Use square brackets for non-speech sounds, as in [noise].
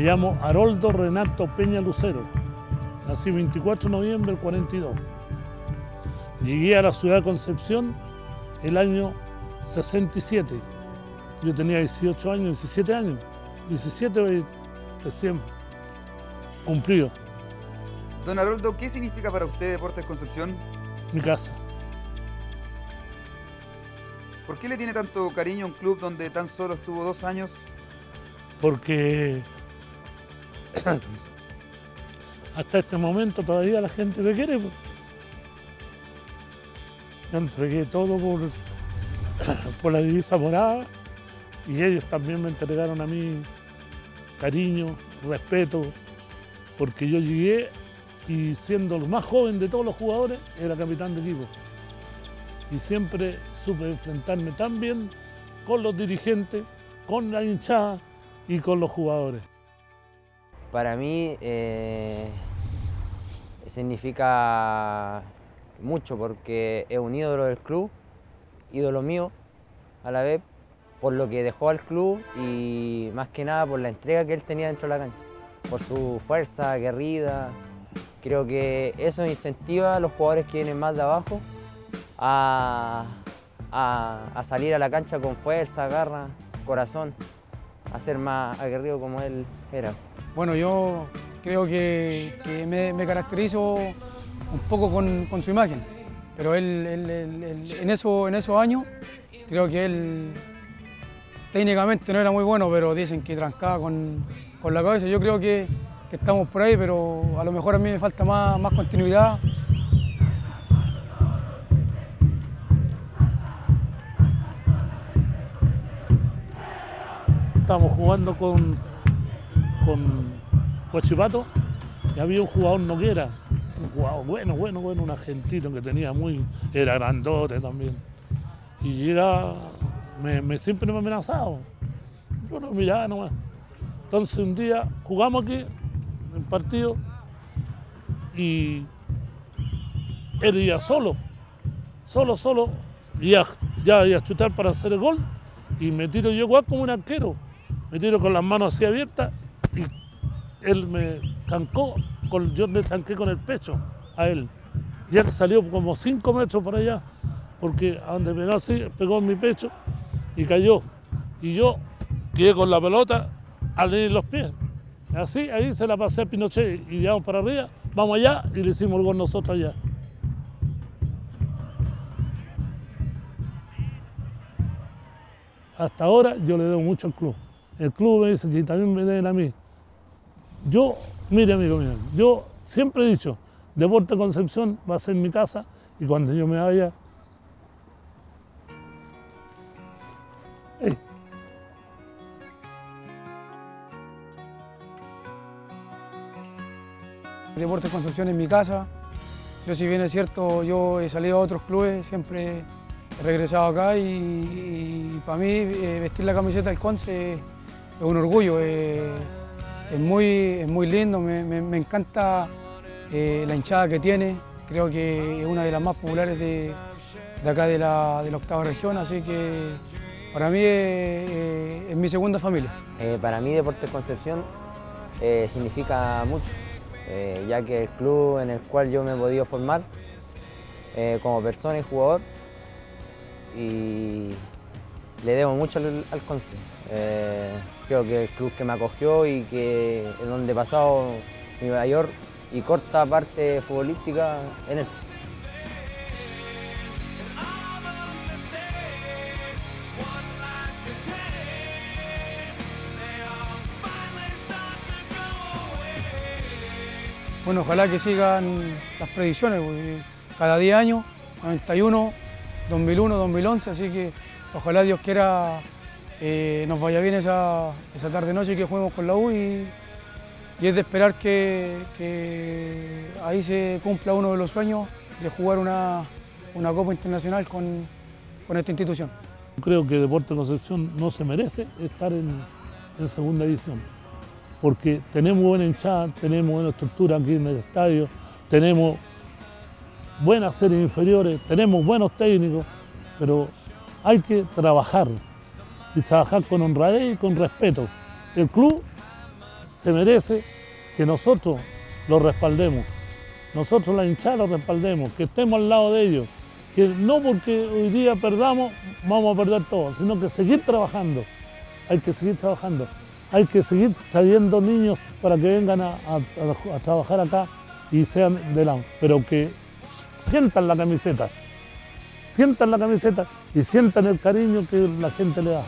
Me llamo Haroldo Renato Peña Lucero. Nací 24 de noviembre del 42. Llegué a la ciudad de Concepción el año 67. Yo tenía 18 años, 17 años. 17 recién cumplido. Don Haroldo, ¿qué significa para usted Deportes Concepción? Mi casa. ¿Por qué le tiene tanto cariño a un club donde tan solo estuvo dos años? Porque [clears throat] hasta este momento todavía la gente me quiere. pues. Yo entregué todo por, [clears throat] por la divisa morada y ellos también me entregaron a mí cariño, respeto, porque yo llegué y siendo el más joven de todos los jugadores, era capitán de equipo. Y siempre supe enfrentarme tan bien con los dirigentes, con la hinchada y con los jugadores. Para mí eh, significa mucho porque es un ídolo del club, ídolo mío a la vez, por lo que dejó al club y más que nada por la entrega que él tenía dentro de la cancha, por su fuerza aguerrida. Creo que eso incentiva a los jugadores que vienen más de abajo a, a- a salir a la cancha con fuerza, garra, corazón, a ser más aguerrido como él era. Bueno, yo creo que, me, caracterizo un poco con, su imagen, pero él, en, eso, en esos años creo que él técnicamente no era muy bueno, pero dicen que trancaba con, con la cabeza. Yo creo que, que estamos por ahí, pero a lo mejor a mí me falta más, más continuidad. Estábamos jugando con, con Huachipato y había un jugador Noguera, un jugador bueno, bueno, bueno, un argentino que tenía muy, era grandote también. Y llega, me, siempre me amenazaba. Yo no miraba nomás. Entonces un día jugamos aquí, en partido, y él iba solo, solo, solo, y ya, ya iba a chutar para hacer el gol, y me tiro yo igual como un arquero, me tiro con las manos así abiertas, y él me zancó, yo le zanqué con el pecho a él, y él salió como cinco metros por allá, porque donde pegó así, pegó en mi pecho, y cayó, y yo quedé con la pelota al ir los pies. Así, ahí se la pasé a Pinochet y llegamos para arriba, vamos allá y le hicimos el gol nosotros allá. Hasta ahora yo le debo mucho al club. El club me dice que también me deben a mí. Yo, mire amigo mío, yo siempre he dicho, Deporte Concepción va a ser mi casa y cuando yo me vaya... ¡Ey! Deportes Concepción en mi casa. Yo si bien es cierto, yo he salido a otros clubes, siempre he regresado acá y, para mí eh, vestir la camiseta del Conce es un orgullo, eh, es, muy, es muy lindo, me, encanta eh, la hinchada que tiene, creo que es una de las más populares de, de acá de la, de octava región, así que para mí es, es mi segunda familia. Eh, para mí Deportes Concepción eh, significa mucho, eh, ya que el club en el cual yo me he podido formar eh, como persona y jugador y le debo mucho al, al. Creo que el club que me acogió y que es donde he pasado mi mayor y corta parte futbolística en él. Bueno, ojalá que sigan las predicciones, cada 10 años, 91, 2001, 2011, así que ojalá Dios quiera eh, nos vaya bien esa, esa tarde-noche que juguemos con la U y, es de esperar que, ahí se cumpla uno de los sueños de jugar una, una Copa Internacional con, con esta institución. Creo que Deporte Concepción no se merece estar en, en segunda división, porque tenemos buena hinchada, tenemos buena estructura aquí en el estadio, tenemos buenas series inferiores, tenemos buenos técnicos, pero hay que trabajar y trabajar con honradez y con respeto. El club se merece que nosotros lo respaldemos, nosotros la hinchada lo respaldemos, que estemos al lado de ellos, que no porque hoy día perdamos vamos a perder todo, sino que seguir trabajando, hay que seguir trabajando, hay que seguir trayendo niños para que vengan a, trabajar acá y sean de la, pero que sientan la camiseta, sientan la camiseta y sientan el cariño que la gente le da.